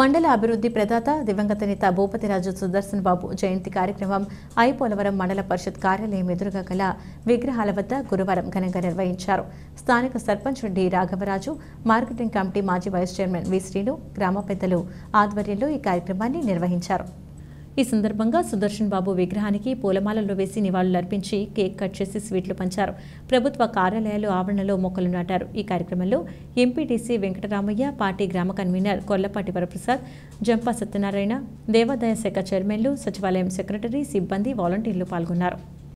మండల అభివృద్ధి ప్రదాత దివంగత నేత భూపతిరాజు సుదర్శన్ బాబు జయంతి కార్యక్రమం ఐపోలవరం మండల పరిషత్ కార్యాలయం ఎదురుగా గల విగ్రహాల వద్ద గురువారం ఘనంగా నిర్వహించారు. స్థానిక sarpanch D Raghavaraju marketing committee మాజీ వైస్ చైర్మన్ వి శ్రీను గ్రామ పెద్దలు ఆధ్వర్యంలో ఈ కార్యక్రమాన్ని నిర్వహించారు. ఈ సందర్భంగా సుదర్శన్ బాబు విగ్రహానికి పూలమాలలు వేసి నివాళులర్పించి కేక్ కట్ చేసి స్వీట్లు పంచారు. ప్రభుత్వ కార్యాలయాలు ఆవరణలో మొక్కలు నాటారు. ఈ కార్యక్రమంలో ఎంపీటీసీ వెంకటరామయ్య పార్టీ గ్రామ కన్వీనర్ కొల్లపాటి వరప్రసాద్ జంపా సత్యనారాయణ దేవాదాయ శాఖ చైర్మన్లు సచివాలయం సెక్రటరీ సిబ్బంది వాలంటీర్లు పాల్గొన్నారు.